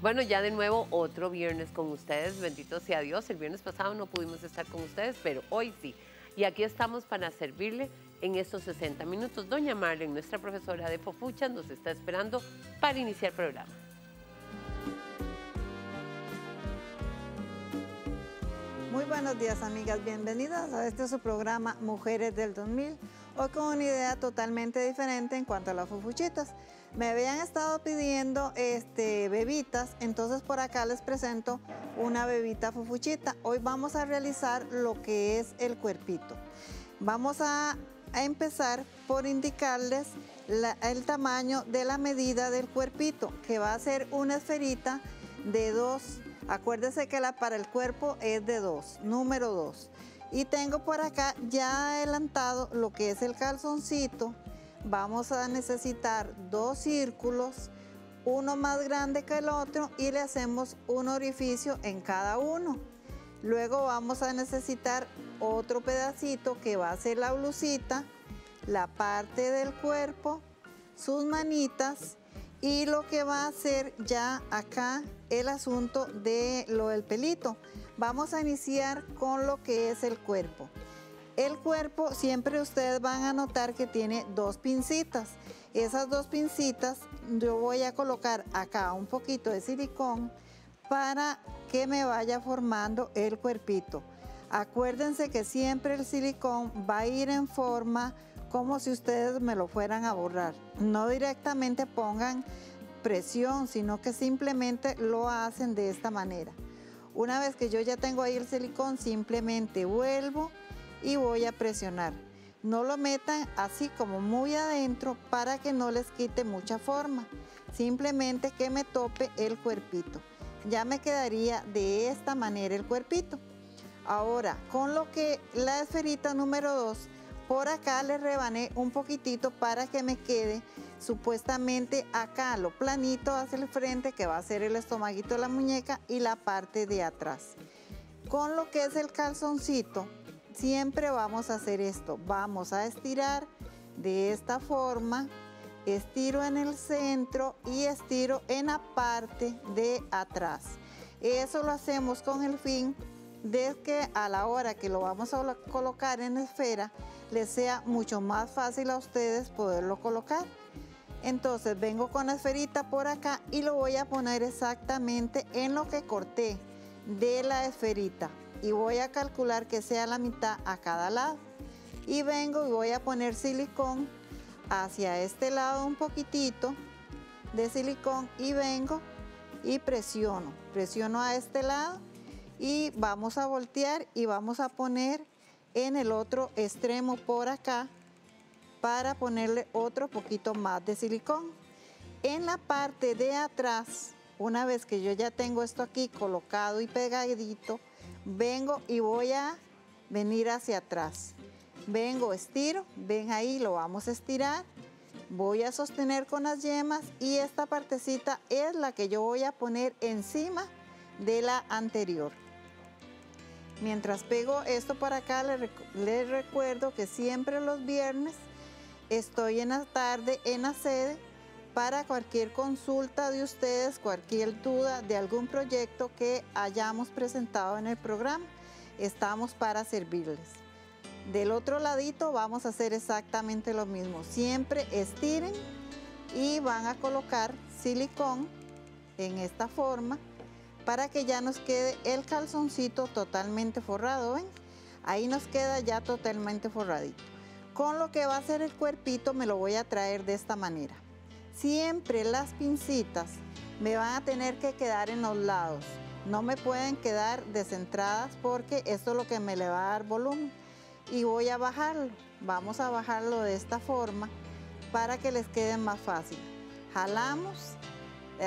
Bueno, ya de nuevo otro viernes con ustedes, bendito sea Dios. El viernes pasado no pudimos estar con ustedes, pero hoy sí. Y aquí estamos para servirle en estos 60 minutos. Doña Marlene, nuestra profesora de Fofucha, nos está esperando para iniciar el programa. Muy buenos días amigas, bienvenidas a este su programa Mujeres del 2000, hoy con una idea totalmente diferente en cuanto a las fufuchitas. Me habían estado pidiendo este, bebitas, entonces por acá les presento una bebita fufuchita. Hoy vamos a realizar lo que es el cuerpito. Vamos a, empezar por indicarles el tamaño de la medida del cuerpito, que va a ser una esferita de dos. Acuérdense que la para el cuerpo es de dos, número dos. Y tengo por acá ya adelantado lo que es el calzoncito, vamos a necesitar dos círculos, uno más grande que el otro y le hacemos un orificio en cada uno. Luego vamos a necesitar otro pedacito que va a ser la blusita, la parte del cuerpo, sus manitas y lo que va a ser ya acá el asunto de lo del pelito. Vamos a iniciar con lo que es el cuerpo. El cuerpo siempre ustedes van a notar que tiene dos pincitas. Esas dos pincitas yo voy a colocar acá un poquito de silicón para que me vaya formando el cuerpito. Acuérdense que siempre el silicón va a ir en forma como si ustedes me lo fueran a borrar. No directamente pongan presión, sino que simplemente lo hacen de esta manera. Una vez que yo ya tengo ahí el silicón, simplemente vuelvo y voy a presionar. No lo metan así como muy adentro para que no les quite mucha forma. Simplemente que me tope el cuerpito. Ya me quedaría de esta manera el cuerpito. Ahora, con lo que la esferita número 2, por acá le rebané un poquitito para que me quede supuestamente acá lo planito hacia el frente que va a ser el estomaguito de la muñeca y la parte de atrás. Con lo que es el calzoncito, siempre vamos a hacer esto. Vamos a estirar de esta forma, estiro en el centro y estiro en la parte de atrás. Eso lo hacemos con el fin de que a la hora que lo vamos a colocar en esfera, les sea mucho más fácil a ustedes poderlo colocar. Entonces vengo con la esferita por acá y lo voy a poner exactamente en lo que corté de la esferita y voy a calcular que sea la mitad a cada lado. Y vengo y voy a poner silicón hacia este lado un poquitito de silicón y vengo y presiono. Presiono a este lado y vamos a voltear y vamos a poner en el otro extremo por acá para ponerle otro poquito más de silicón. En la parte de atrás, una vez que yo ya tengo esto aquí colocado y pegadito, vengo y voy a venir hacia atrás. Vengo, estiro, ven ahí, lo vamos a estirar. Voy a sostener con las yemas y esta partecita es la que yo voy a poner encima de la anterior. Mientras pego esto para acá, les, recuerdo que siempre los viernes estoy en la tarde en la sede para cualquier consulta de ustedes, cualquier duda de algún proyecto que hayamos presentado en el programa, estamos para servirles. Del otro ladito vamos a hacer exactamente lo mismo. Siempre estiren y van a colocar silicón en esta forma para que ya nos quede el calzoncito totalmente forrado. ¿ven? Ahí nos queda ya totalmente forradito. Con lo que va a ser el cuerpito me lo voy a traer de esta manera. Siempre las pincitas me van a tener que quedar en los lados. No me pueden quedar descentradas porque esto es lo que me le va a dar volumen. Y voy a bajarlo. Vamos a bajarlo de esta forma para que les quede más fácil. Jalamos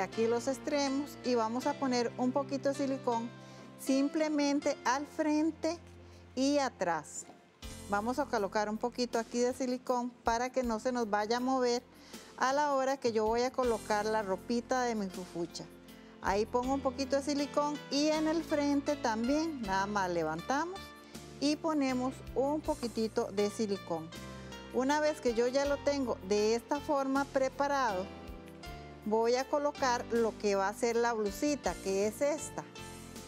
aquí los extremos y vamos a poner un poquito de silicón simplemente al frente y atrás. Vamos a colocar un poquito aquí de silicón para que no se nos vaya a mover a la hora que yo voy a colocar la ropita de mi fufucha. Ahí pongo un poquito de silicón y en el frente también, nada más levantamos y ponemos un poquitito de silicón. Una vez que yo ya lo tengo de esta forma preparado, voy a colocar lo que va a ser la blusita, que es esta.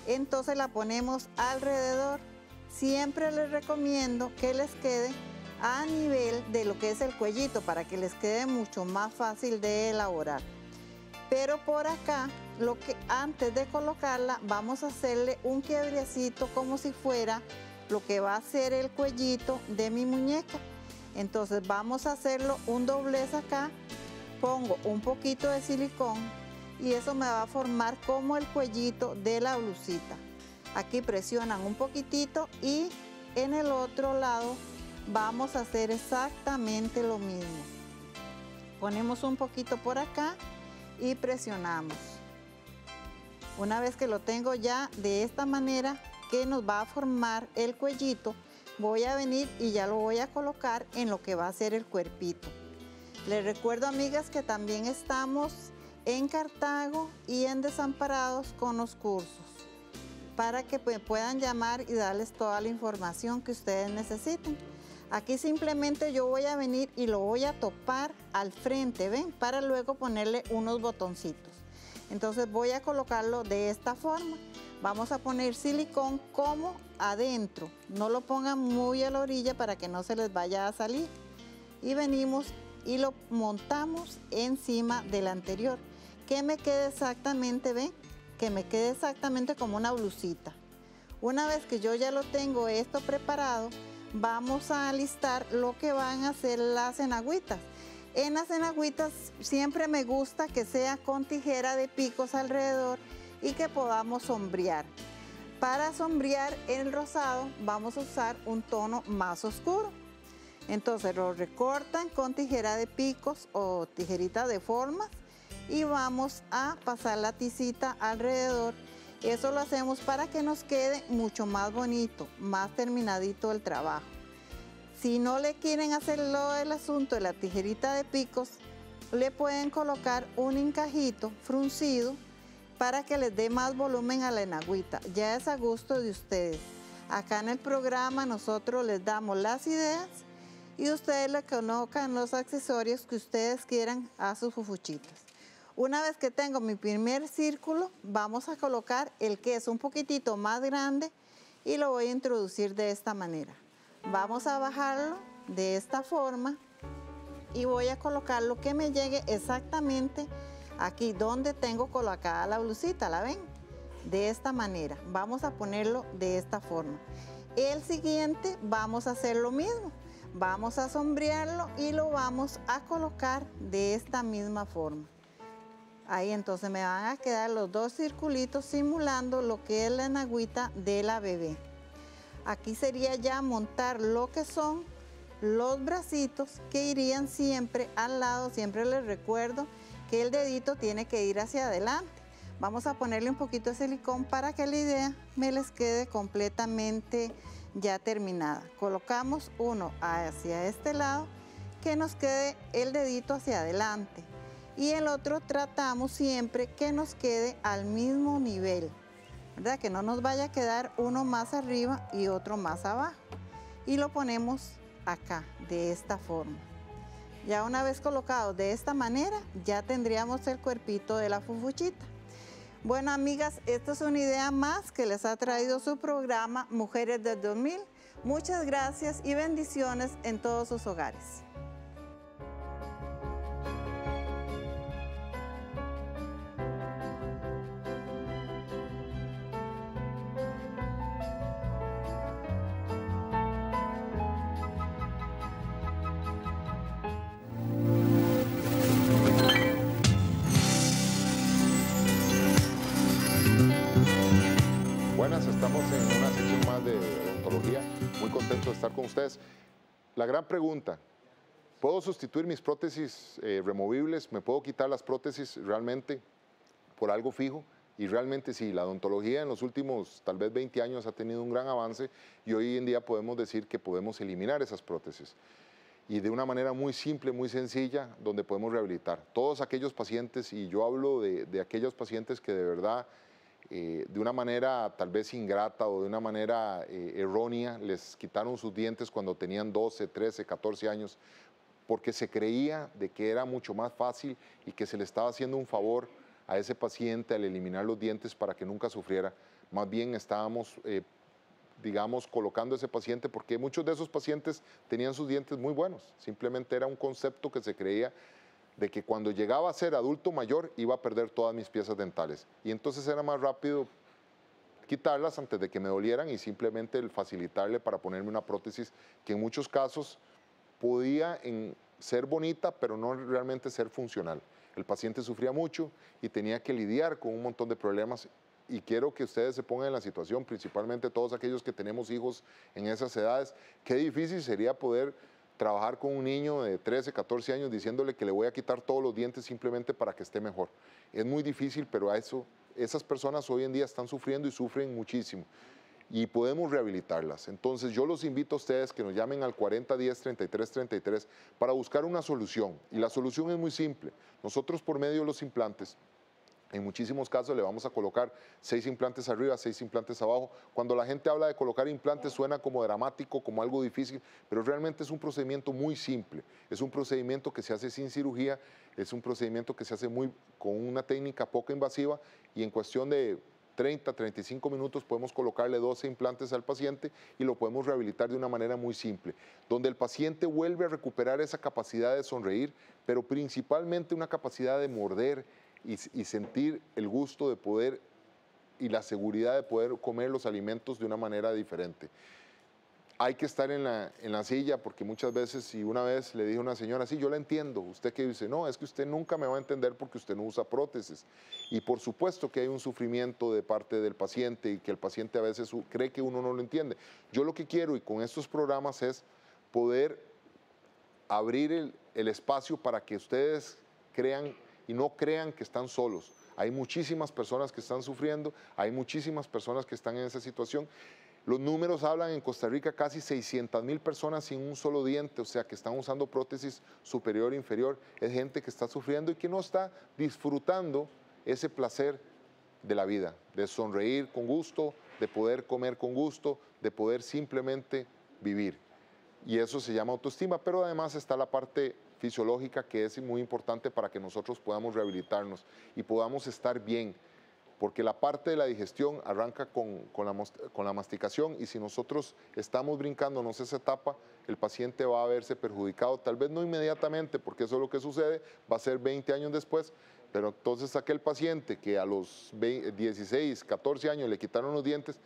Entonces la ponemos alrededor. Siempre les recomiendo que les quede a nivel de lo que es el cuellito para que les quede mucho más fácil de elaborar. Pero por acá, lo que antes de colocarla, vamos a hacerle un quiebrecito como si fuera lo que va a ser el cuellito de mi muñeca. Entonces vamos a hacerlo un doblez acá, pongo un poquito de silicón y eso me va a formar como el cuellito de la blusita. Aquí presionan un poquitito y en el otro lado vamos a hacer exactamente lo mismo. Ponemos un poquito por acá y presionamos. Una vez que lo tengo ya de esta manera que nos va a formar el cuellito, voy a venir y ya lo voy a colocar en lo que va a ser el cuerpito. Les recuerdo amigas que también estamos en Cartago y en Desamparados con los cursos para que puedan llamar y darles toda la información que ustedes necesiten. Aquí simplemente yo voy a venir y lo voy a topar al frente, ¿ven? Para luego ponerle unos botoncitos. Entonces voy a colocarlo de esta forma. Vamos a poner silicón como adentro. No lo pongan muy a la orilla para que no se les vaya a salir. Y venimos y lo montamos encima del anterior. Que me quede exactamente, ¿ven? Que me quede exactamente como una blusita. Una vez que yo ya lo tengo esto preparado, vamos a alistar lo que van a ser las enagüitas. En las enagüitas siempre me gusta que sea con tijera de picos alrededor y que podamos sombrear. Para sombrear el rosado vamos a usar un tono más oscuro. Entonces lo recortan con tijera de picos o tijerita de formas y vamos a pasar la tisita alrededor eso lo hacemos para que nos quede mucho más bonito, más terminadito el trabajo. Si no le quieren hacerlo el asunto de la tijerita de picos, le pueden colocar un encajito fruncido para que les dé más volumen a la enagüita. Ya es a gusto de ustedes. Acá en el programa nosotros les damos las ideas y ustedes le colocan los accesorios que ustedes quieran a sus fufuchitas. Una vez que tengo mi primer círculo, vamos a colocar el queso un poquitito más grande y lo voy a introducir de esta manera. Vamos a bajarlo de esta forma y voy a colocar lo que me llegue exactamente aquí donde tengo colocada la blusita, ¿la ven? De esta manera. Vamos a ponerlo de esta forma. El siguiente vamos a hacer lo mismo. Vamos a sombrearlo y lo vamos a colocar de esta misma forma. Ahí entonces me van a quedar los dos circulitos simulando lo que es la enagüita de la bebé. Aquí sería ya montar lo que son los bracitos que irían siempre al lado. Siempre les recuerdo que el dedito tiene que ir hacia adelante. Vamos a ponerle un poquito de silicón para que la idea me les quede completamente ya terminada. Colocamos uno hacia este lado que nos quede el dedito hacia adelante y el otro tratamos siempre que nos quede al mismo nivel, ¿verdad? Que no nos vaya a quedar uno más arriba y otro más abajo. Y lo ponemos acá, de esta forma. Ya una vez colocado de esta manera, ya tendríamos el cuerpito de la fufuchita. Bueno, amigas, esta es una idea más que les ha traído su programa Mujeres del 2000. Muchas gracias y bendiciones en todos sus hogares. Ustedes. La gran pregunta, ¿puedo sustituir mis prótesis eh, removibles? ¿Me puedo quitar las prótesis realmente por algo fijo? Y realmente sí, la odontología en los últimos tal vez 20 años ha tenido un gran avance y hoy en día podemos decir que podemos eliminar esas prótesis. Y de una manera muy simple, muy sencilla, donde podemos rehabilitar. Todos aquellos pacientes, y yo hablo de aquellos pacientes que de verdad eh, de una manera tal vez ingrata o de una manera eh, errónea, les quitaron sus dientes cuando tenían 12, 13, 14 años. porque se creía de que era mucho más fácil y que se le estaba haciendo un favor a ese paciente al eliminar los dientes para que nunca sufriera. Más bien estábamos, eh, digamos, colocando a ese paciente porque muchos de esos pacientes tenían sus dientes muy buenos. Simplemente era un concepto que se creía de que cuando llegaba a ser adulto mayor iba a perder todas mis piezas dentales. Y entonces era más rápido quitarlas antes de que me dolieran y simplemente el facilitarle para ponerme una prótesis que en muchos casos podía ser bonita, pero no realmente ser funcional. El paciente sufría mucho y tenía que lidiar con un montón de problemas y quiero que ustedes se pongan en la situación, principalmente todos aquellos que tenemos hijos en esas edades, qué difícil sería poder trabajar con un niño de 13, 14 años diciéndole que le voy a quitar todos los dientes simplemente para que esté mejor. Es muy difícil, pero a eso, esas personas hoy en día están sufriendo y sufren muchísimo. Y podemos rehabilitarlas. Entonces yo los invito a ustedes que nos llamen al 4010 33 33 para buscar una solución. Y la solución es muy simple. Nosotros por medio de los implantes en muchísimos casos le vamos a colocar seis implantes arriba, seis implantes abajo. Cuando la gente habla de colocar implantes suena como dramático, como algo difícil, pero realmente es un procedimiento muy simple. Es un procedimiento que se hace sin cirugía, es un procedimiento que se hace muy, con una técnica poco invasiva y en cuestión de 30, 35 minutos podemos colocarle 12 implantes al paciente y lo podemos rehabilitar de una manera muy simple, donde el paciente vuelve a recuperar esa capacidad de sonreír, pero principalmente una capacidad de morder y, sentir el gusto de poder y la seguridad de poder comer los alimentos de una manera diferente. Hay que estar en la, en la silla porque muchas veces, y una vez le dije a una señora, sí, yo la entiendo, usted que dice, no, es que usted nunca me va a entender porque usted no usa prótesis. Y por supuesto que hay un sufrimiento de parte del paciente y que el paciente a veces cree que uno no lo entiende. Yo lo que quiero y con estos programas es poder abrir el espacio para que ustedes crean y no crean que están solos. Hay muchísimas personas que están sufriendo, hay muchísimas personas que están en esa situación. Los números hablan en Costa Rica casi 600 mil personas sin un solo diente, o sea, que están usando prótesis superior e inferior. Es gente que está sufriendo y que no está disfrutando ese placer de la vida, de sonreír con gusto, de poder comer con gusto, de poder simplemente vivir. Y eso se llama autoestima, pero además está la parte fisiológica que es muy importante para que nosotros podamos rehabilitarnos y podamos estar bien, porque la parte de la digestión arranca con, con, la, la masticación y si nosotros estamos brincándonos esa etapa, el paciente va a verse perjudicado, tal vez no inmediatamente, porque eso es lo que sucede, va a ser 20 años después, pero entonces aquel paciente que a los 16, 14 años le quitaron los dientes,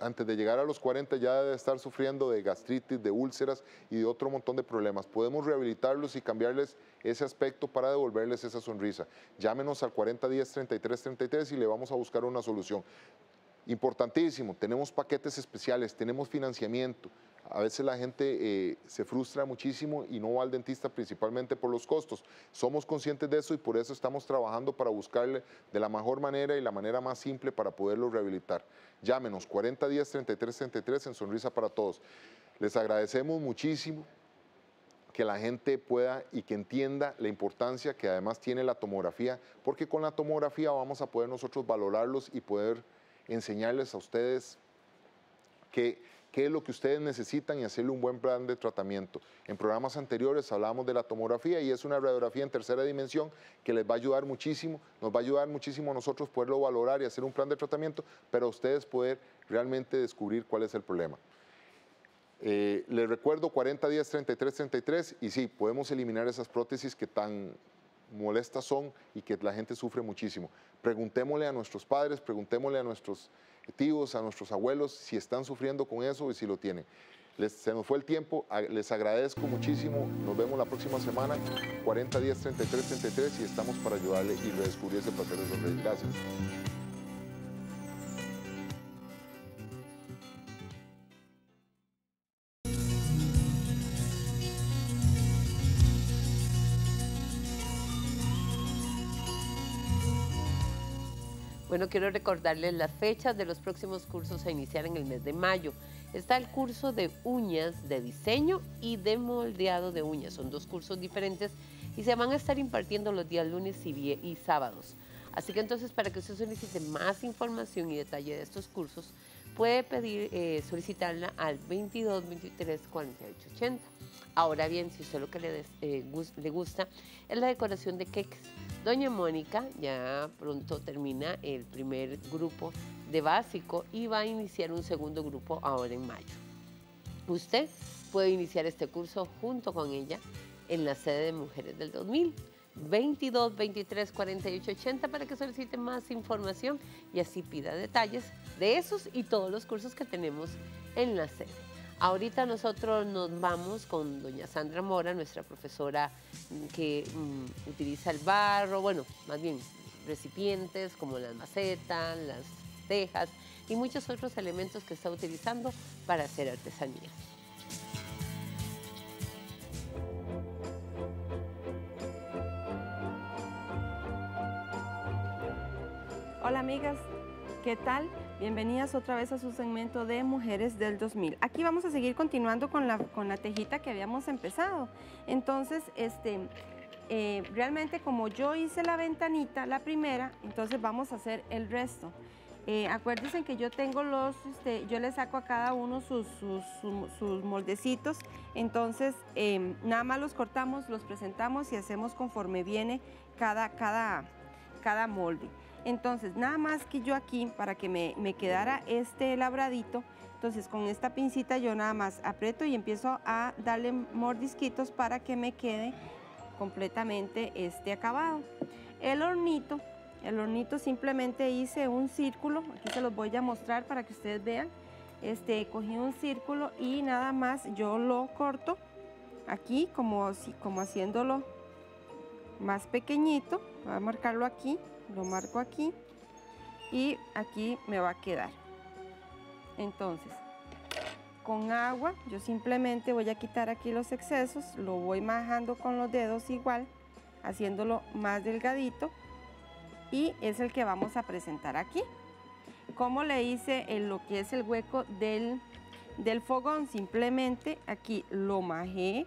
antes de llegar a los 40 ya debe estar sufriendo de gastritis, de úlceras y de otro montón de problemas. Podemos rehabilitarlos y cambiarles ese aspecto para devolverles esa sonrisa. Llámenos al 4010 3333 y le vamos a buscar una solución. Importantísimo, tenemos paquetes especiales, tenemos financiamiento. A veces la gente eh, se frustra muchísimo y no va al dentista principalmente por los costos. Somos conscientes de eso y por eso estamos trabajando para buscarle de la mejor manera y la manera más simple para poderlo rehabilitar. Llámenos 40 días 33 33 en Sonrisa para Todos. Les agradecemos muchísimo que la gente pueda y que entienda la importancia que además tiene la tomografía, porque con la tomografía vamos a poder nosotros valorarlos y poder enseñarles a ustedes que qué es lo que ustedes necesitan y hacerle un buen plan de tratamiento. En programas anteriores hablamos de la tomografía y es una radiografía en tercera dimensión que les va a ayudar muchísimo, nos va a ayudar muchísimo a nosotros poderlo valorar y hacer un plan de tratamiento, pero ustedes poder realmente descubrir cuál es el problema. Eh, les recuerdo 40 días 33 33 y sí, podemos eliminar esas prótesis que tan molestas son y que la gente sufre muchísimo. Preguntémosle a nuestros padres, preguntémosle a nuestros a nuestros abuelos, si están sufriendo con eso y si lo tienen. Se nos fue el tiempo, les agradezco muchísimo, nos vemos la próxima semana, 40 días 33, 33 y estamos para ayudarle y redescubrir ese placer de sonreír. Gracias. Bueno, quiero recordarles las fechas de los próximos cursos a iniciar en el mes de mayo. Está el curso de uñas de diseño y de moldeado de uñas. Son dos cursos diferentes y se van a estar impartiendo los días lunes y, sábados. Así que entonces para que usted solicite más información y detalle de estos cursos, puede pedir, eh, solicitarla al 22 23 48 80. Ahora bien, si usted lo que le, eh, le gusta es la decoración de queques, Doña Mónica ya pronto termina el primer grupo de básico y va a iniciar un segundo grupo ahora en mayo. Usted puede iniciar este curso junto con ella en la sede de Mujeres del 2000. 22 23 48 80 para que solicite más información y así pida detalles de esos y todos los cursos que tenemos en la sede. Ahorita nosotros nos vamos con doña Sandra Mora, nuestra profesora que mm, utiliza el barro, bueno, más bien recipientes como las macetas, las tejas y muchos otros elementos que está utilizando para hacer artesanía. Hola amigas, ¿qué tal? Bienvenidas otra vez a su segmento de Mujeres del 2000. Aquí vamos a seguir continuando con la, con la tejita que habíamos empezado. Entonces, este, eh, realmente como yo hice la ventanita, la primera, entonces vamos a hacer el resto. Eh, acuérdense que yo tengo los, este, yo le saco a cada uno sus, sus, moldecitos, entonces em, nada más los cortamos, los presentamos y hacemos conforme viene cada, cada, cada molde. Entonces, nada más que yo aquí, para que me, quedara este labradito, entonces con esta pincita yo nada más aprieto y empiezo a darle mordisquitos para que me quede completamente este acabado. El hornito, el hornito simplemente hice un círculo, aquí se los voy a mostrar para que ustedes vean. Este, cogí un círculo y nada más yo lo corto aquí como, como haciéndolo más pequeñito, voy a marcarlo aquí lo marco aquí y aquí me va a quedar. Entonces, con agua, yo simplemente voy a quitar aquí los excesos, lo voy majando con los dedos igual, haciéndolo más delgadito y es el que vamos a presentar aquí. Como le hice en lo que es el hueco del, del fogón, simplemente aquí lo majé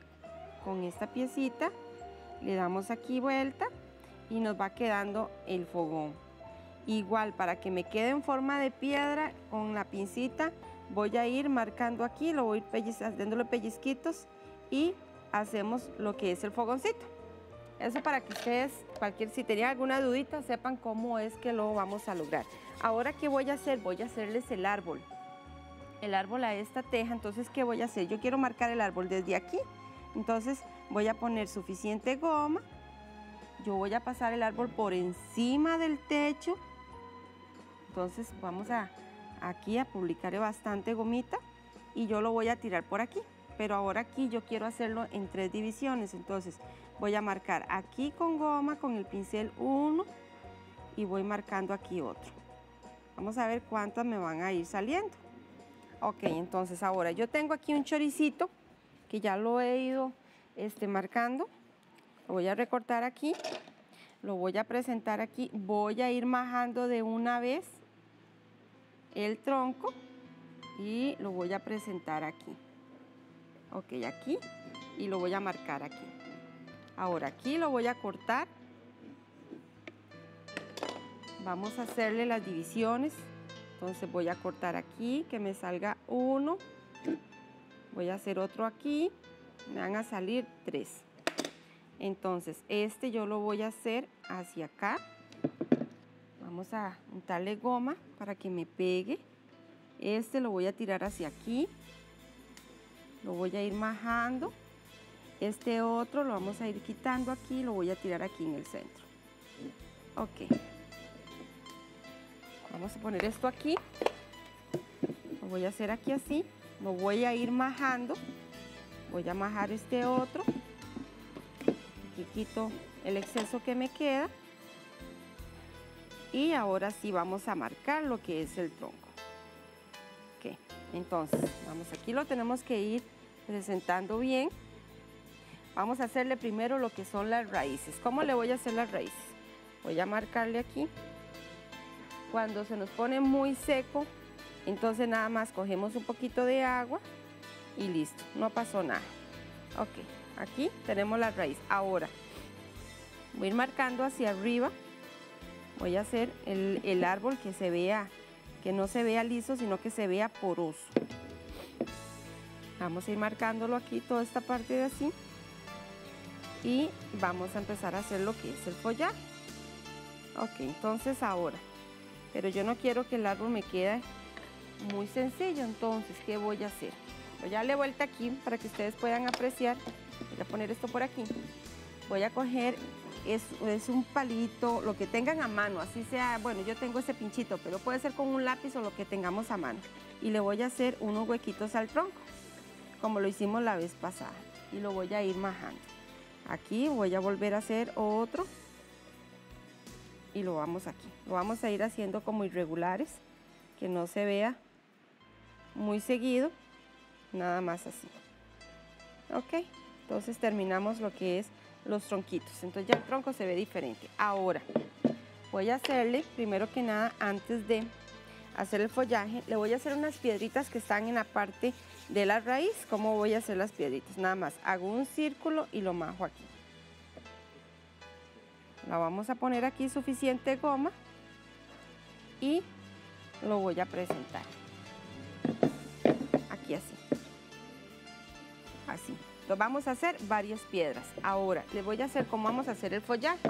con esta piecita, le damos aquí vuelta y nos va quedando el fogón. Igual para que me quede en forma de piedra con la pincita voy a ir marcando aquí, lo voy haciéndole pellizquitos y hacemos lo que es el fogoncito. Eso para que ustedes, cualquier, si tenían alguna dudita, sepan cómo es que lo vamos a lograr. Ahora, ¿qué voy a hacer? Voy a hacerles el árbol. El árbol a esta teja, entonces, ¿qué voy a hacer? Yo quiero marcar el árbol desde aquí. Entonces, voy a poner suficiente goma yo voy a pasar el árbol por encima del techo. Entonces vamos a aquí a publicar bastante gomita y yo lo voy a tirar por aquí. Pero ahora aquí yo quiero hacerlo en tres divisiones. Entonces voy a marcar aquí con goma, con el pincel uno y voy marcando aquí otro. Vamos a ver cuántas me van a ir saliendo. Ok, entonces ahora yo tengo aquí un choricito que ya lo he ido este, marcando. Lo voy a recortar aquí, lo voy a presentar aquí, voy a ir majando de una vez el tronco y lo voy a presentar aquí. Ok, aquí y lo voy a marcar aquí. Ahora aquí lo voy a cortar. Vamos a hacerle las divisiones. Entonces voy a cortar aquí, que me salga uno. Voy a hacer otro aquí. Me van a salir tres. Entonces, este yo lo voy a hacer hacia acá. Vamos a untarle goma para que me pegue. Este lo voy a tirar hacia aquí. Lo voy a ir majando. Este otro lo vamos a ir quitando aquí. Lo voy a tirar aquí en el centro. Ok. Vamos a poner esto aquí. Lo voy a hacer aquí así. Lo voy a ir majando. Voy a majar este otro quito el exceso que me queda. Y ahora sí vamos a marcar lo que es el tronco. Entonces, vamos, aquí lo tenemos que ir presentando bien. Vamos a hacerle primero lo que son las raíces. ¿Cómo le voy a hacer las raíces? Voy a marcarle aquí. Cuando se nos pone muy seco, entonces nada más cogemos un poquito de agua y listo, no pasó nada. Ok, aquí tenemos la raíz. Ahora, voy a ir marcando hacia arriba. Voy a hacer el, árbol que se vea que no se vea liso, sino que se vea poroso. Vamos a ir marcándolo aquí, toda esta parte de así. Y vamos a empezar a hacer lo que es el follaje. Ok, entonces ahora, pero yo no quiero que el árbol me quede muy sencillo, entonces, ¿qué voy a hacer? Voy a darle vuelta aquí para que ustedes puedan apreciar. Voy a poner esto por aquí. Voy a coger, es, un palito, lo que tengan a mano, así sea, bueno, yo tengo ese pinchito, pero puede ser con un lápiz o lo que tengamos a mano. Y le voy a hacer unos huequitos al tronco, como lo hicimos la vez pasada. Y lo voy a ir majando. Aquí voy a volver a hacer otro. Y lo vamos aquí. Lo vamos a ir haciendo como irregulares, que no se vea muy seguido, nada más así. Ok, entonces terminamos lo que es los tronquitos. Entonces ya el tronco se ve diferente. Ahora, voy a hacerle, primero que nada, antes de hacer el follaje, le voy a hacer unas piedritas que están en la parte de la raíz. ¿Cómo voy a hacer las piedritas? Nada más, hago un círculo y lo majo aquí. La vamos a poner aquí suficiente goma y lo voy a presentar así. Así. Lo vamos a hacer varias piedras. Ahora, le voy a hacer como vamos a hacer el follaje.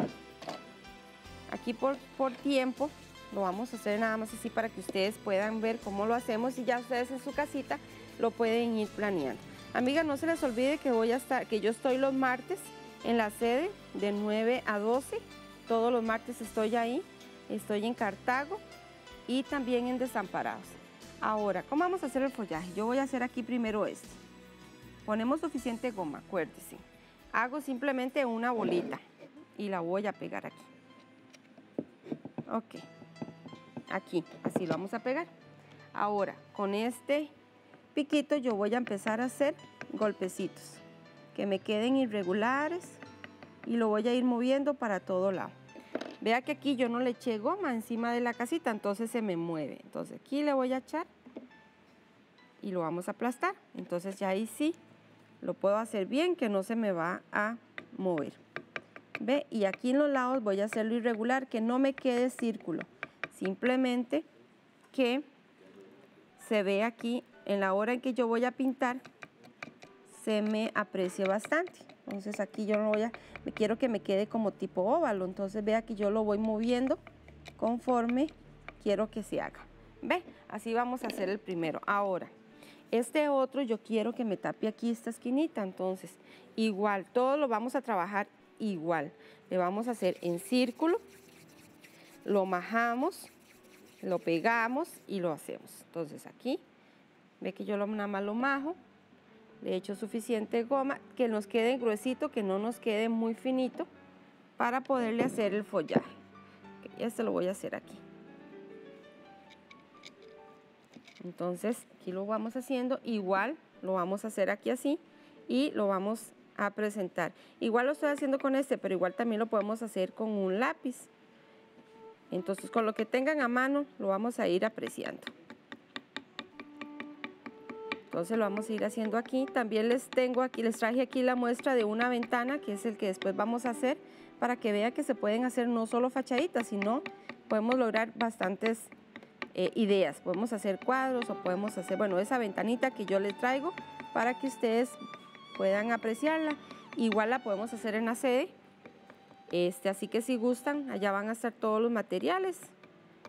Aquí por, por tiempo lo vamos a hacer nada más así para que ustedes puedan ver cómo lo hacemos y ya ustedes en su casita lo pueden ir planeando. Amigas, no se les olvide que voy a estar, que yo estoy los martes en la sede de 9 a 12. Todos los martes estoy ahí. Estoy en Cartago y también en Desamparados. Ahora, ¿cómo vamos a hacer el follaje? Yo voy a hacer aquí primero este. Ponemos suficiente goma, acuérdese. Hago simplemente una bolita y la voy a pegar aquí. Ok. Aquí, así lo vamos a pegar. Ahora, con este piquito yo voy a empezar a hacer golpecitos que me queden irregulares y lo voy a ir moviendo para todo lado. Vea que aquí yo no le eché goma encima de la casita, entonces se me mueve. Entonces aquí le voy a echar y lo vamos a aplastar. Entonces ya ahí sí lo puedo hacer bien que no se me va a mover. ¿Ve? Y aquí en los lados voy a hacerlo irregular, que no me quede círculo. Simplemente que se ve aquí en la hora en que yo voy a pintar, se me aprecie bastante. Entonces aquí yo no voy a, me quiero que me quede como tipo óvalo. Entonces vea que yo lo voy moviendo conforme quiero que se haga. ¿Ve? Así vamos a hacer el primero. Ahora, este otro yo quiero que me tape aquí esta esquinita. Entonces, igual, todo lo vamos a trabajar igual. Le vamos a hacer en círculo, lo majamos, lo pegamos y lo hacemos. Entonces aquí, ve que yo nada más lo majo, le echo suficiente goma, que nos quede gruesito, que no nos quede muy finito, para poderle hacer el follaje. se lo voy a hacer aquí. Entonces, aquí lo vamos haciendo, igual lo vamos a hacer aquí así y lo vamos a presentar. Igual lo estoy haciendo con este, pero igual también lo podemos hacer con un lápiz. Entonces, con lo que tengan a mano, lo vamos a ir apreciando. Entonces lo vamos a ir haciendo aquí. También les tengo aquí, les traje aquí la muestra de una ventana, que es el que después vamos a hacer, para que vean que se pueden hacer no solo fachaditas, sino podemos lograr bastantes eh, ideas. Podemos hacer cuadros o podemos hacer, bueno, esa ventanita que yo les traigo para que ustedes puedan apreciarla. Igual la podemos hacer en la sede. Este, así que si gustan, allá van a estar todos los materiales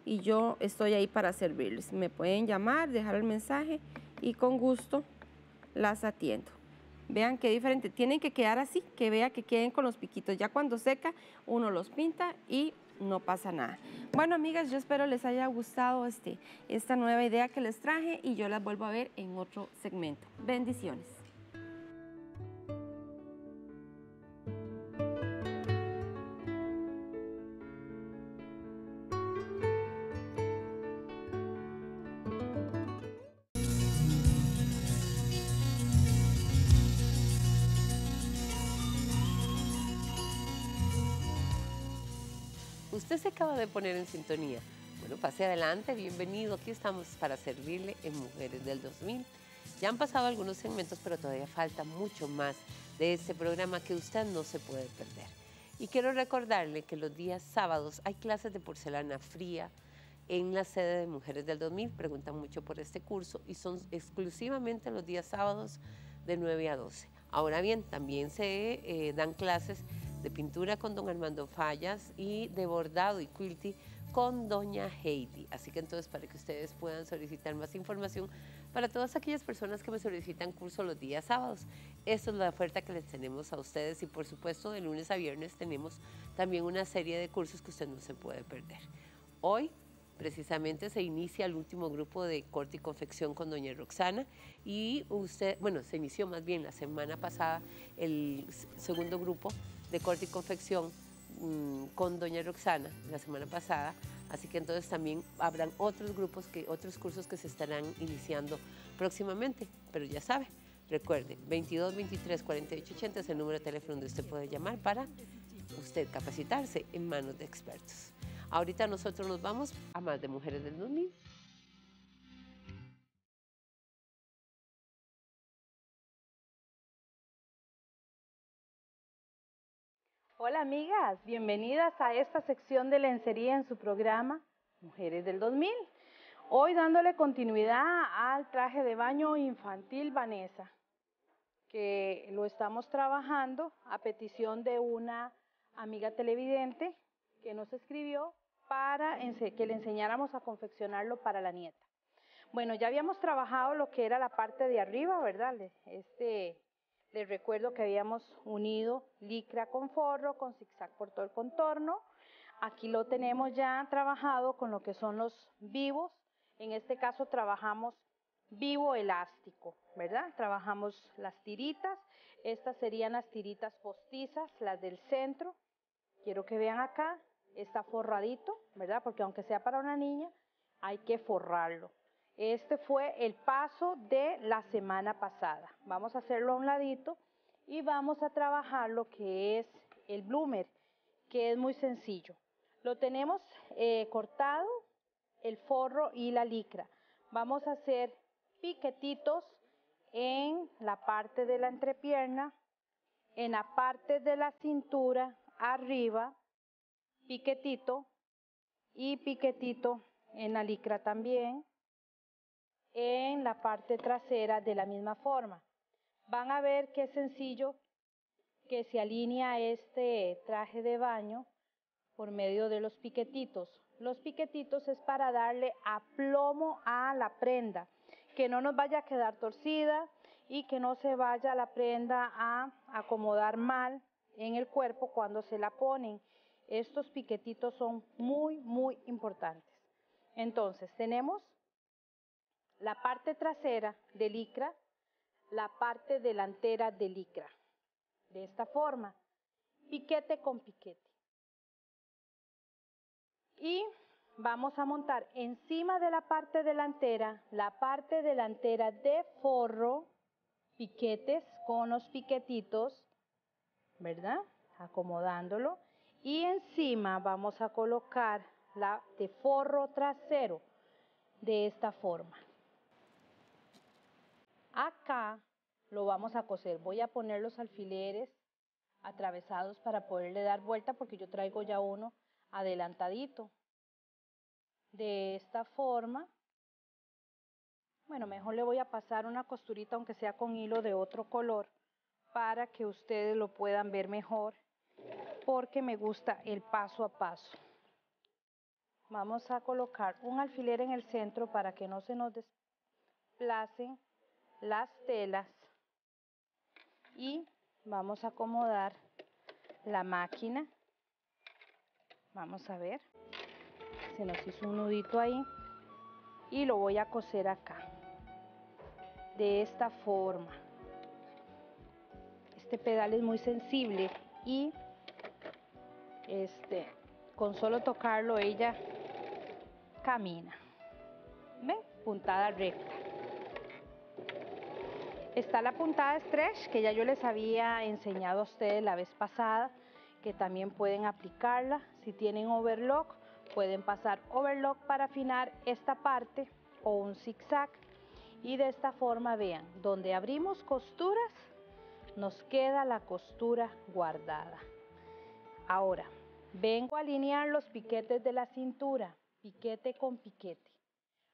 y yo estoy ahí para servirles. Me pueden llamar, dejar el mensaje y con gusto las atiendo. Vean qué diferente. Tienen que quedar así, que vea que queden con los piquitos. Ya cuando seca, uno los pinta y no pasa nada. Bueno, amigas, yo espero les haya gustado este, esta nueva idea que les traje y yo las vuelvo a ver en otro segmento. Bendiciones. Acaba de poner en sintonía. Bueno, pase adelante, bienvenido. Aquí estamos para servirle en Mujeres del 2000. Ya han pasado algunos segmentos, pero todavía falta mucho más de este programa que usted no se puede perder. Y quiero recordarle que los días sábados hay clases de porcelana fría, en la sede de Mujeres del 2000. Preguntan mucho por este curso y son exclusivamente los días sábados de 9 a 12. Ahora bien, también se eh, dan clases de pintura con don Armando Fallas y de bordado y quilty con doña Heidi. Así que entonces para que ustedes puedan solicitar más información para todas aquellas personas que me solicitan curso los días sábados. Esa es la oferta que les tenemos a ustedes y por supuesto de lunes a viernes tenemos también una serie de cursos que usted no se puede perder. Hoy precisamente se inicia el último grupo de corte y confección con doña Roxana y usted, bueno, se inició más bien la semana pasada el segundo grupo de corte y confección mm, con doña Roxana la semana pasada, así que entonces también habrán otros grupos, que, otros cursos que se estarán iniciando próximamente, pero ya sabe, recuerde, 22 23 48 80 es el número de teléfono donde usted puede llamar para usted capacitarse en manos de expertos. Ahorita nosotros nos vamos a más de Mujeres del 2000. Hola amigas, bienvenidas a esta sección de lencería en su programa Mujeres del 2000. Hoy dándole continuidad al traje de baño infantil Vanessa, que lo estamos trabajando a petición de una amiga televidente que nos escribió para que le enseñáramos a confeccionarlo para la nieta. Bueno, ya habíamos trabajado lo que era la parte de arriba, ¿verdad? Este, les recuerdo que habíamos unido licra con forro, con zigzag por todo el contorno. Aquí lo tenemos ya trabajado con lo que son los vivos. En este caso trabajamos vivo elástico, ¿verdad? Trabajamos las tiritas. Estas serían las tiritas postizas, las del centro. Quiero que vean acá, está forradito, ¿verdad? Porque aunque sea para una niña, hay que forrarlo. Este fue el paso de la semana pasada. Vamos a hacerlo a un ladito y vamos a trabajar lo que es el bloomer, que es muy sencillo. Lo tenemos eh, cortado, el forro y la licra. Vamos a hacer piquetitos en la parte de la entrepierna, en la parte de la cintura, arriba, piquetito y piquetito en la licra también, en la parte trasera de la misma forma. Van a ver qué sencillo que se alinea este traje de baño por medio de los piquetitos. Los piquetitos es para darle aplomo a la prenda, que no nos vaya a quedar torcida y que no se vaya la prenda a acomodar mal en el cuerpo cuando se la ponen. Estos piquetitos son muy, muy importantes. Entonces, tenemos la parte trasera de licra, la parte delantera de licra. De esta forma, piquete con piquete. Y vamos a montar encima de la parte delantera, la parte delantera de forro, piquetes con los piquetitos, ¿verdad? Acomodándolo y encima vamos a colocar la de forro trasero de esta forma. Acá lo vamos a coser. Voy a poner los alfileres atravesados para poderle dar vuelta porque yo traigo ya uno adelantadito. De esta forma, bueno, mejor le voy a pasar una costurita aunque sea con hilo de otro color para que ustedes lo puedan ver mejor porque me gusta el paso a paso. Vamos a colocar un alfiler en el centro para que no se nos desplacen las telas y vamos a acomodar la máquina. Vamos a ver, se nos hizo un nudito ahí y lo voy a coser acá de esta forma. Este pedal es muy sensible y este, con solo tocarlo ella camina. ¿Ven? Puntada recta. Está la puntada stretch que ya yo les había enseñado a ustedes la vez pasada, que también pueden aplicarla. Si tienen overlock, pueden pasar overlock para afinar esta parte o un zigzag. Y de esta forma, vean, donde abrimos costuras, nos queda la costura guardada. Ahora, vengo a alinear los piquetes de la cintura, piquete con piquete.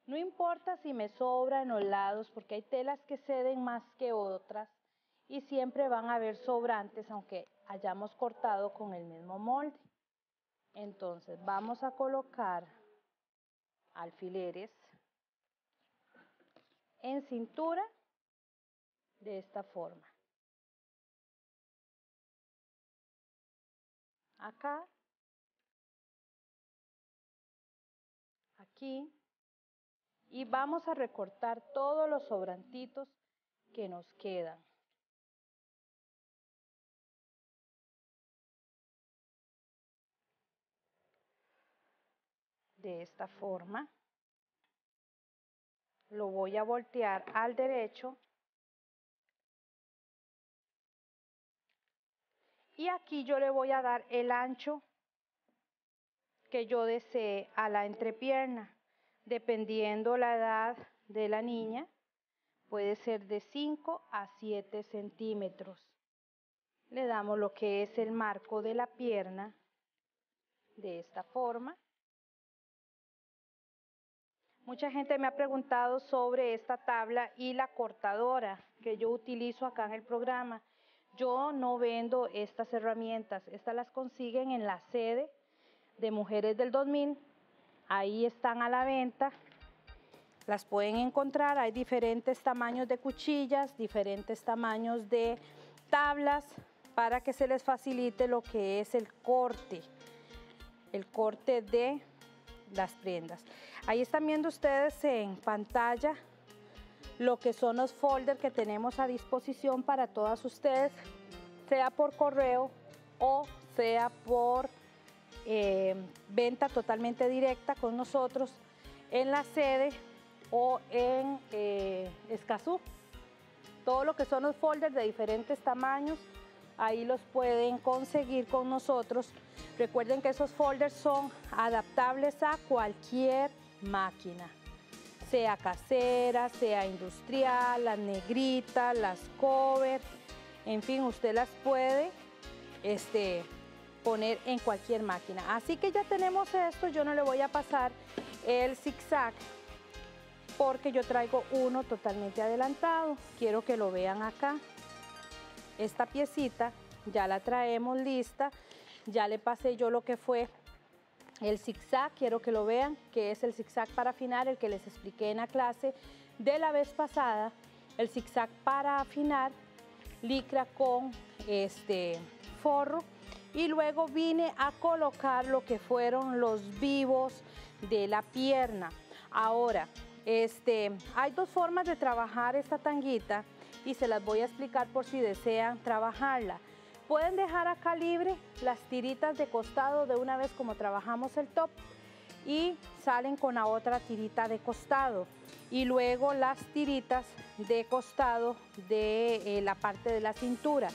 No importa si me sobra en los lados, porque hay telas que ceden más que otras y siempre van a haber sobrantes, aunque hayamos cortado con el mismo molde. Entonces vamos a colocar alfileres en cintura de esta forma. Acá, aquí, y vamos a recortar todos los sobrantitos que nos quedan. De esta forma. Lo voy a voltear al derecho. Y aquí yo le voy a dar el ancho que yo desee a la entrepierna dependiendo la edad de la niña, puede ser de 5 a 7 centímetros. Le damos lo que es el marco de la pierna de esta forma. Mucha gente me ha preguntado sobre esta tabla y la cortadora que yo utilizo acá en el programa. Yo no vendo estas herramientas, estas las consiguen en la sede de Mujeres del 2000 Ahí están a la venta. Las pueden encontrar. Hay diferentes tamaños de cuchillas, diferentes tamaños de tablas para que se les facilite lo que es el corte, el corte de las prendas. Ahí están viendo ustedes en pantalla lo que son los folders que tenemos a disposición para todas ustedes, sea por correo o sea por eh, venta totalmente directa con nosotros en la sede o en eh, Escazú. Todo lo que son los folders de diferentes tamaños, ahí los pueden conseguir con nosotros. Recuerden que esos folders son adaptables a cualquier máquina, sea casera, sea industrial, las negritas, las cover, en fin, usted las puede este, poner en cualquier máquina. Así que ya tenemos esto, yo no le voy a pasar el zigzag porque yo traigo uno totalmente adelantado. Quiero que lo vean acá. Esta piecita ya la traemos lista. Ya le pasé yo lo que fue el zigzag. Quiero que lo vean, que es el zigzag para afinar, el que les expliqué en la clase de la vez pasada. El zigzag para afinar, licra con este forro y luego vine a colocar lo que fueron los vivos de la pierna. Ahora, este, hay dos formas de trabajar esta tanguita y se las voy a explicar por si desean trabajarla. Pueden dejar acá libre las tiritas de costado de una vez como trabajamos el top y salen con la otra tirita de costado y luego las tiritas de costado de eh, la parte de la cintura.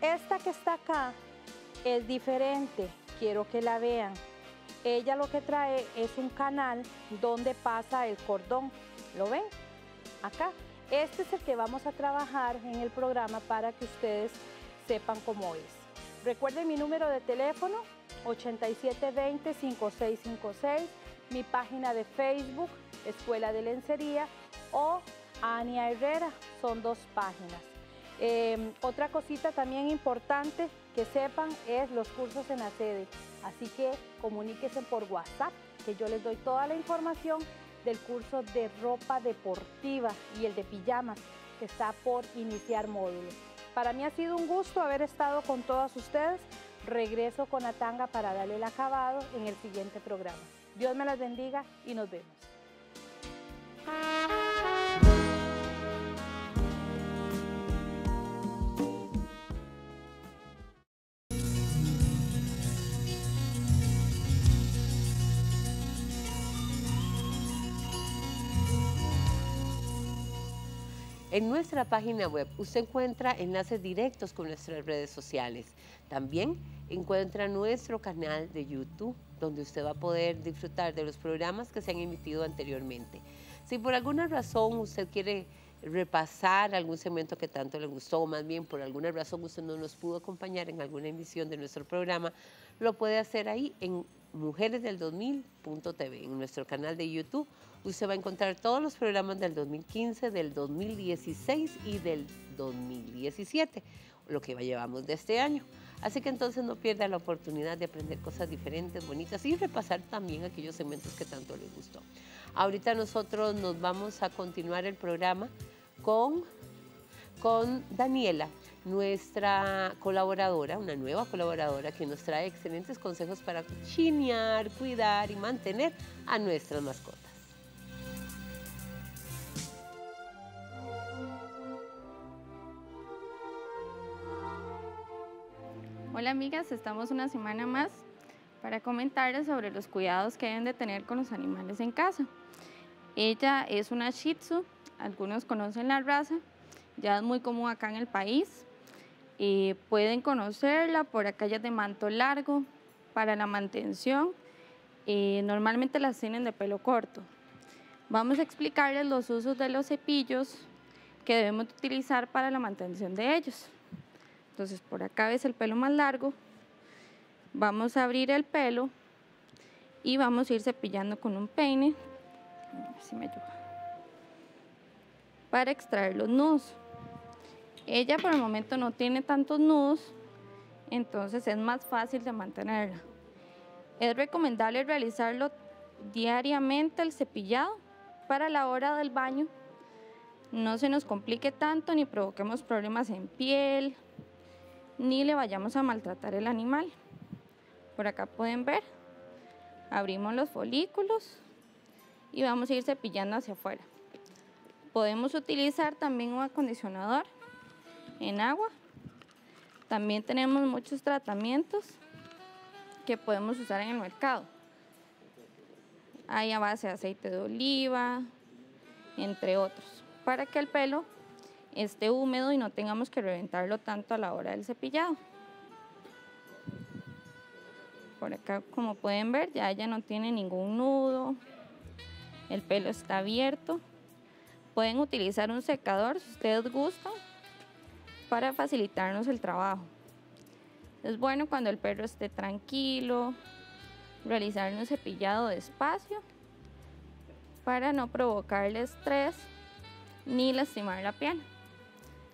Esta que está acá es diferente, quiero que la vean. Ella lo que trae es un canal donde pasa el cordón. ¿Lo ven? Acá. Este es el que vamos a trabajar en el programa para que ustedes sepan cómo es. Recuerden mi número de teléfono 8720-5656, mi página de Facebook, Escuela de Lencería o Ania Herrera, son dos páginas. Em, otra cosita también importante que sepan es los cursos en la sede. Así que comuníquense por WhatsApp, que yo les doy toda la información del curso de ropa deportiva y el de pijamas, que está por iniciar módulos. Para mí ha sido un gusto haber estado con todas ustedes. Regreso con Atanga para darle el acabado en el siguiente programa. Dios me las bendiga y nos vemos. En nuestra página web usted encuentra enlaces directos con nuestras redes sociales. También encuentra nuestro canal de YouTube, donde usted va a poder disfrutar de los programas que se han emitido anteriormente. Si por alguna razón usted quiere repasar algún segmento que tanto le gustó, o más bien por alguna razón usted no nos pudo acompañar en alguna emisión de nuestro programa, lo puede hacer ahí en mujeresdel2000.tv. En nuestro canal de YouTube usted va a encontrar todos los programas del 2015, del 2016 y del 2017, lo que llevamos de este año. Así que entonces no pierda la oportunidad de aprender cosas diferentes, bonitas y repasar también aquellos segmentos que tanto le gustó. Ahorita nosotros nos vamos a continuar el programa con, con Daniela, nuestra colaboradora, una nueva colaboradora que nos trae excelentes consejos para chinear, cuidar y mantener a nuestras mascotas. Hola amigas, estamos una semana más para comentarles sobre los cuidados que deben de tener con los animales en casa. Ella es una Shih Tzu, algunos conocen la raza, ya es muy común acá en el país. Y pueden conocerla por acá de manto largo para la mantención. y normalmente las tienen de pelo corto. Vamos a explicarles los usos de los cepillos que debemos utilizar para la mantención de ellos. Entonces por acá ves el pelo más largo, vamos a abrir el pelo y vamos a ir cepillando con un peine, si me ayuda, para extraer los nudos. Ella por el momento no tiene tantos nudos, entonces es más fácil de mantenerla. Es recomendable realizarlo diariamente el cepillado para la hora del baño. No se nos complique tanto ni provoquemos problemas en piel, ni le vayamos a maltratar el animal. Por acá pueden ver, abrimos los folículos y vamos a ir cepillando hacia afuera. Podemos utilizar también un acondicionador en agua. También tenemos muchos tratamientos que podemos usar en el mercado. Hay a base de aceite de oliva, entre otros, para que el pelo esté húmedo y no tengamos que reventarlo tanto a la hora del cepillado. Por acá, como pueden ver, ya ella no tiene ningún nudo, el pelo está abierto. Pueden utilizar un secador si ustedes gustan para facilitarnos el trabajo. Es bueno cuando el perro esté tranquilo, realizar un cepillado despacio para no provocarle estrés ni lastimar la piel.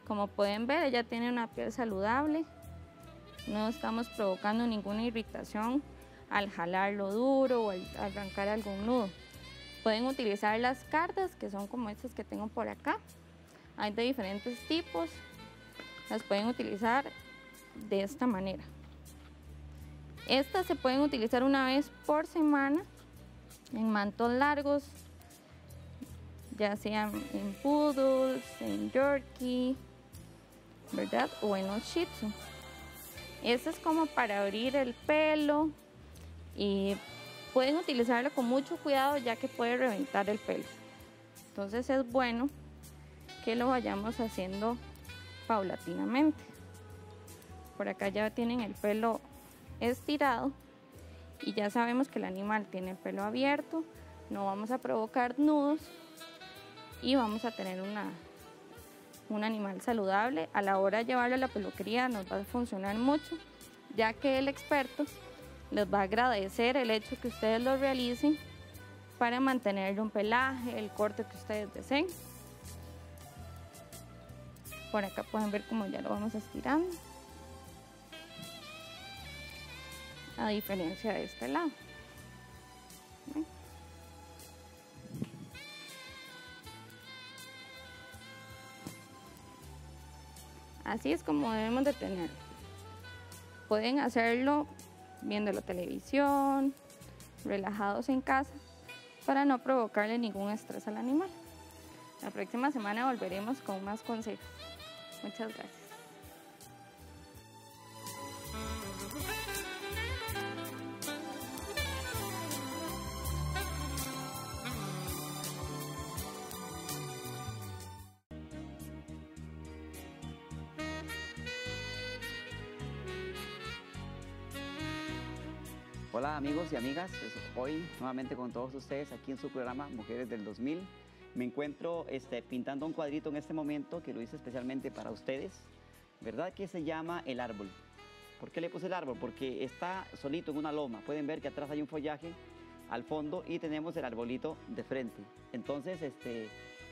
Como pueden ver, ella tiene una piel saludable. No estamos provocando ninguna irritación al jalarlo duro o al arrancar algún nudo. Pueden utilizar las cartas, que son como estas que tengo por acá. Hay de diferentes tipos. Las pueden utilizar de esta manera. Estas se pueden utilizar una vez por semana en mantos largos, ya sean en poodles, en yorkie, ¿verdad? O en un shih tzu. Esto es como para abrir el pelo y pueden utilizarlo con mucho cuidado ya que puede reventar el pelo. Entonces es bueno que lo vayamos haciendo paulatinamente. Por acá ya tienen el pelo estirado y ya sabemos que el animal tiene el pelo abierto, no vamos a provocar nudos y vamos a tener una un animal saludable, a la hora de llevarlo a la peluquería nos va a funcionar mucho, ya que el experto les va a agradecer el hecho que ustedes lo realicen para mantener un pelaje, el corte que ustedes deseen. Por acá pueden ver cómo ya lo vamos estirando. A diferencia de este lado. Así es como debemos de tener. Pueden hacerlo viendo la televisión, relajados en casa, para no provocarle ningún estrés al animal. La próxima semana volveremos con más consejos. Muchas gracias. Hola amigos y amigas, hoy nuevamente con todos ustedes aquí en su programa Mujeres del 2000. Me encuentro este, pintando un cuadrito en este momento que lo hice especialmente para ustedes, ¿verdad? Que se llama El Árbol. ¿Por qué le puse el árbol? Porque está solito en una loma. Pueden ver que atrás hay un follaje al fondo y tenemos el arbolito de frente. Entonces, este,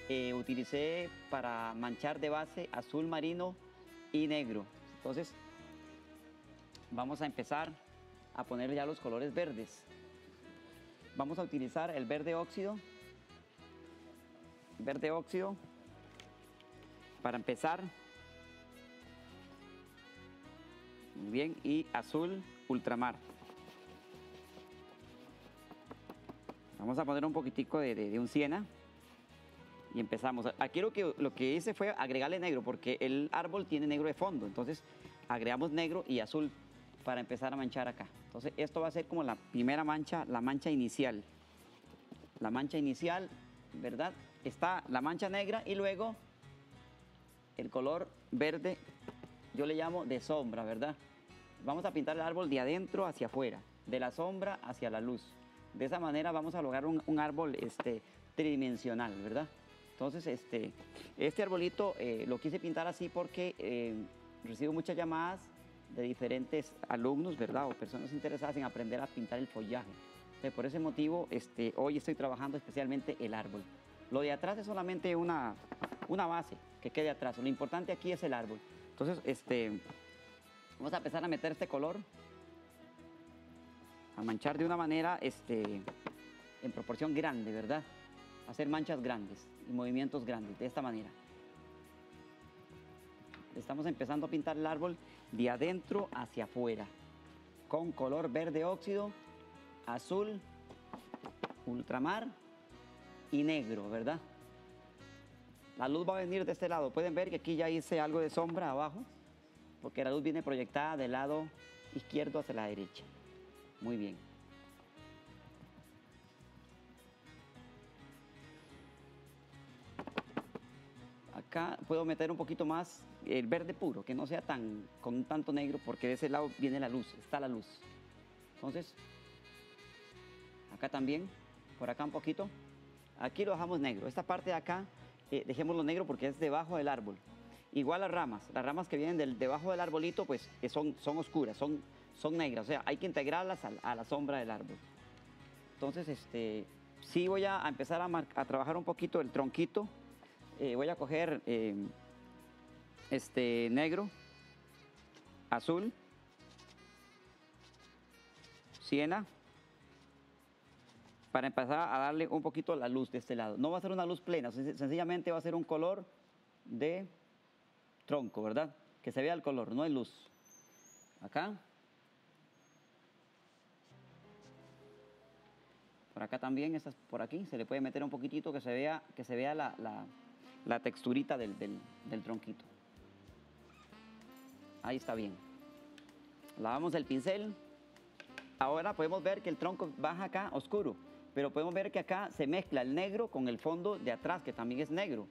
eh, utilicé para manchar de base azul marino y negro. Entonces, vamos a empezar a poner ya los colores verdes. Vamos a utilizar el verde óxido. Verde óxido. Para empezar. Muy bien. Y azul ultramar. Vamos a poner un poquitico de, un siena. Y empezamos. Aquí lo que, lo que hice fue agregarle negro, porque el árbol tiene negro de fondo. Entonces agregamos negro y azul para empezar a manchar acá. Entonces esto va a ser como la primera mancha, la mancha inicial. La mancha inicial, ¿verdad? Está la mancha negra y luego el color verde, yo le llamo de sombra, ¿verdad? Vamos a pintar el árbol de adentro hacia afuera, de la sombra hacia la luz. De esa manera vamos a lograr un, árbol este, tridimensional, ¿verdad? Entonces, este, este arbolito eh, lo quise pintar así porque eh, recibo muchas llamadas de diferentes alumnos, ¿verdad? O personas interesadas en aprender a pintar el follaje. Entonces, por ese motivo, este, hoy estoy trabajando especialmente el árbol. Lo de atrás es solamente una, una base que quede atrás. Lo importante aquí es el árbol. Entonces, este, vamos a empezar a meter este color, a manchar de una manera este, en proporción grande, ¿verdad? Hacer manchas grandes y movimientos grandes, de esta manera. Estamos empezando a pintar el árbol de adentro hacia afuera, con color verde óxido, azul, ultramar y negro, ¿verdad? La luz va a venir de este lado. Pueden ver que aquí ya hice algo de sombra abajo, porque la luz viene proyectada del lado izquierdo hacia la derecha. Muy bien. Acá puedo meter un poquito más el verde puro, que no sea tan con tanto negro, porque de ese lado viene la luz, está la luz. Entonces, acá también, por acá un poquito. Aquí lo dejamos negro. Esta parte de acá, eh, dejémoslo negro porque es debajo del árbol. Igual las ramas, las ramas que vienen del, debajo del arbolito, pues son, son oscuras, son, son negras. O sea, hay que integrarlas a, la sombra del árbol. Entonces, este, sí voy a, empezar a, trabajar un poquito el tronquito. Eh, voy a coger eh, este negro, azul, siena, para empezar a darle un poquito la luz de este lado. No va a ser una luz plena, sen- sencillamente va a ser un color de tronco, ¿verdad? Que se vea el color, no hay luz. Acá. Por acá también, estas por aquí, se le puede meter un poquitito que se vea, que se vea la, la- la texturita del, del- del tronquito. Ahí está bien. Lavamos el pincel. Ahora podemos ver que el tronco baja acá oscuro, pero podemos ver que acá se mezcla el negro con el fondo de atrás, que también es negro.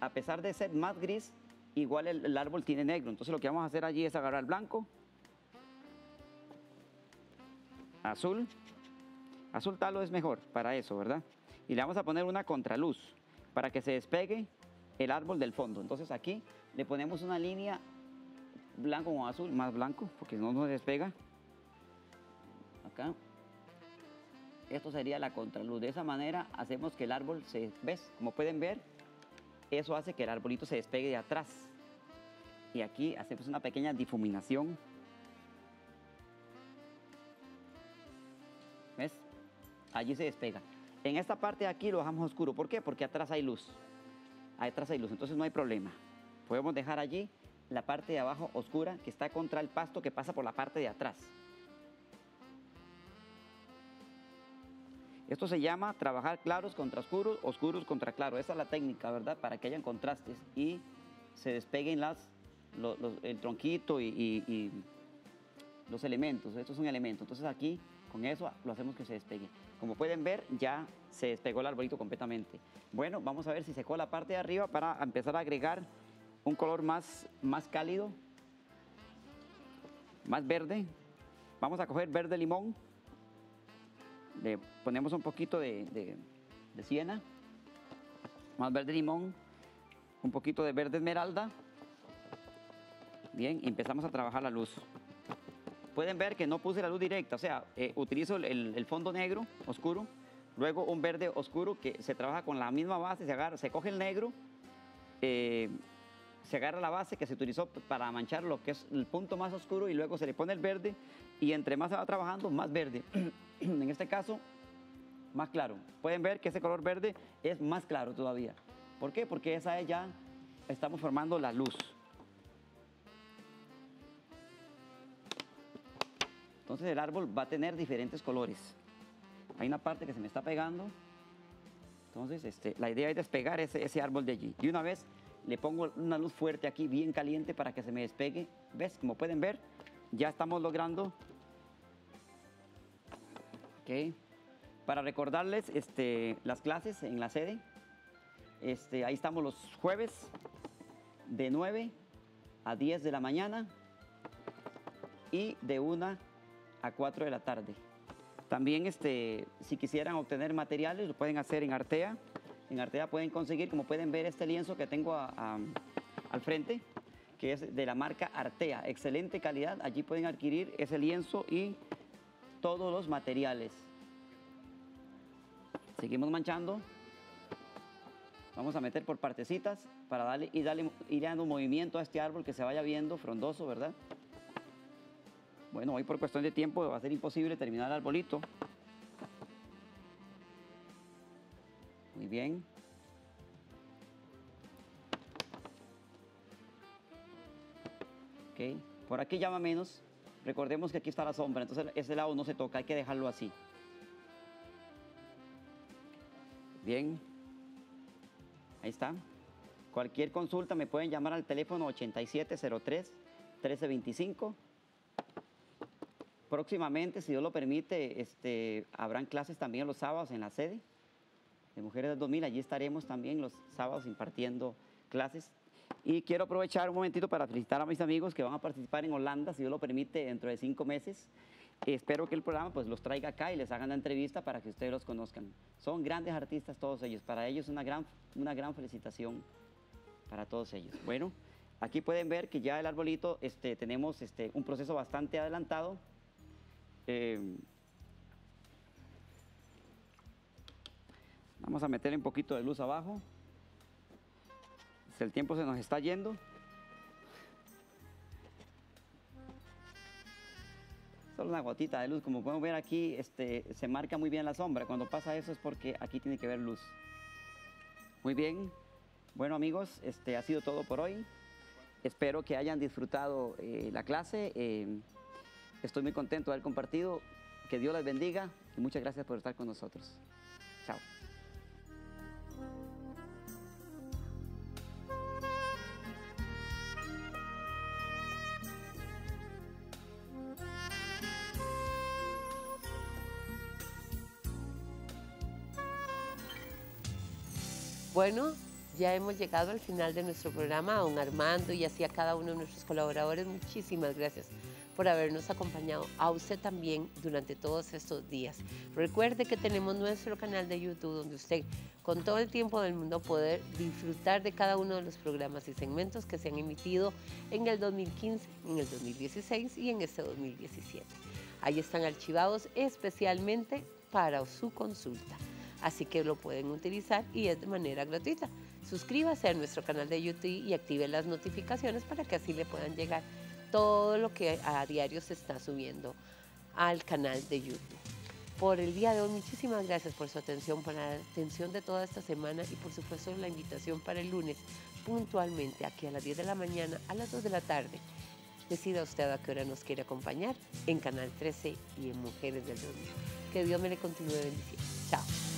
A pesar de ser más gris, igual el, árbol tiene negro. Entonces lo que vamos a hacer allí es agarrar blanco, azul, azul talo es mejor para eso, ¿verdad? Y le vamos a poner una contraluz para que se despegue el árbol del fondo. Entonces aquí le ponemos una línea blanco o azul, más blanco, porque no nos despega. Acá. Esto sería la contraluz. De esa manera hacemos que el árbol se... ¿Ves? Como pueden ver, eso hace que el arbolito se despegue de atrás. Y aquí hacemos una pequeña difuminación. ¿Ves? Allí se despega. En esta parte de aquí lo dejamos oscuro. ¿Por qué? Porque atrás hay luz. Atrás hay luz, entonces no hay problema. Podemos dejar allí la parte de abajo oscura que está contra el pasto que pasa por la parte de atrás. Esto se llama trabajar claros contra oscuros, oscuros contra claros. Esa es la técnica, ¿verdad? Para que hayan contrastes y se despeguen el tronquito y los elementos. Esto es un elemento. Entonces aquí, con eso, lo hacemos que se despegue. Como pueden ver, ya se despegó el arbolito completamente. Bueno, vamos a ver si secó la parte de arriba para empezar a agregar un color más, más cálido, más verde. Vamos a coger verde limón. Le ponemos un poquito de, de- siena, más verde limón, un poquito de verde esmeralda. Bien, empezamos a trabajar la luz. pueden ver que no puse la luz directa, o sea, eh, utilizo el, el fondo negro oscuro, luego un verde oscuro que se trabaja con la misma base, se, agarra, se coge el negro, eh, se agarra la base que se utilizó para manchar lo que es el punto más oscuro y luego se le pone el verde y entre más se va trabajando, más verde. en este caso, más claro. Pueden ver que ese color verde es más claro todavía. ¿Por qué? Porque esa es ya, estamos formando la luz. Entonces el árbol va a tener diferentes colores. Hay una parte que se me está pegando. Entonces este, la idea es despegar ese, ese árbol de allí. Y una vez le pongo una luz fuerte aquí, bien caliente, para que se me despegue. ¿Ves? Como pueden ver, ya estamos logrando. Para recordarles este, las clases en la sede. Este, ahí estamos los jueves de 9 a 10 de la mañana y de 1 a 4 de la tarde. También este, si quisieran obtener materiales lo pueden hacer en Artea. En Artea pueden conseguir, como pueden ver, este lienzo que tengo al frente, que es de la marca Artea. Excelente calidad. Allí pueden adquirir ese lienzo y todos los materiales. Seguimos manchando. Vamos a meter por partecitas para darle y darle ir dando movimiento a este árbol que se vaya viendo frondoso, ¿verdad? Bueno, hoy por cuestión de tiempo va a ser imposible terminar el arbolito. Muy bien. Ok, por aquí llama menos. Recordemos que aquí está la sombra, entonces ese lado no se toca, hay que dejarlo así. Bien. Ahí está. Cualquier consulta me pueden llamar al teléfono 8703-1325. Próximamente, si Dios lo permite, este, habrán clases también los sábados en la sede de Mujeres del 2000. Allí estaremos también los sábados impartiendo clases. Y quiero aprovechar un momentito para felicitar a mis amigos que van a participar en Holanda, si Dios lo permite, dentro de cinco meses. Espero que el programa pues, los traiga acá y les hagan la entrevista para que ustedes los conozcan. Son grandes artistas todos ellos. Para ellos una gran, una gran felicitación para todos ellos. Bueno, aquí pueden ver que ya el arbolito este, tenemos este, un proceso bastante adelantado. Eh, vamos a meterle un poquito de luz abajo. El tiempo se nos está yendo. Solo una gotita de luz, como pueden ver aquí, este, se marca muy bien la sombra. Cuando pasa eso es porque aquí tiene que haber luz. Muy bien. Bueno amigos, este ha sido todo por hoy. Espero que hayan disfrutado eh, la clase. Eh, estoy muy contento de haber compartido. Que Dios les bendiga y muchas gracias por estar con nosotros. Chao. Bueno, ya hemos llegado al final de nuestro programa, a don Armando y así a cada uno de nuestros colaboradores. Muchísimas gracias por habernos acompañado. A usted también durante todos estos días. Recuerde que tenemos nuestro canal de YouTube donde usted con todo el tiempo del mundo poder disfrutar de cada uno de los programas y segmentos que se han emitido en el 2015, en el 2016 y en este 2017. Ahí están archivados especialmente para su consulta así que lo pueden utilizar y es de manera gratuita. Suscríbase a nuestro canal de YouTube y active las notificaciones para que así le puedan llegar todo lo que a diario se está subiendo al canal de YouTube. Por el día de hoy, muchísimas gracias por su atención, por la atención de toda esta semana y por supuesto la invitación para el lunes puntualmente aquí a las 10 de la mañana, a las 2 de la tarde. Decida usted a qué hora nos quiere acompañar en Canal 13 y en Mujeres del 2000. Que Dios me le continúe bendiciendo. Chao.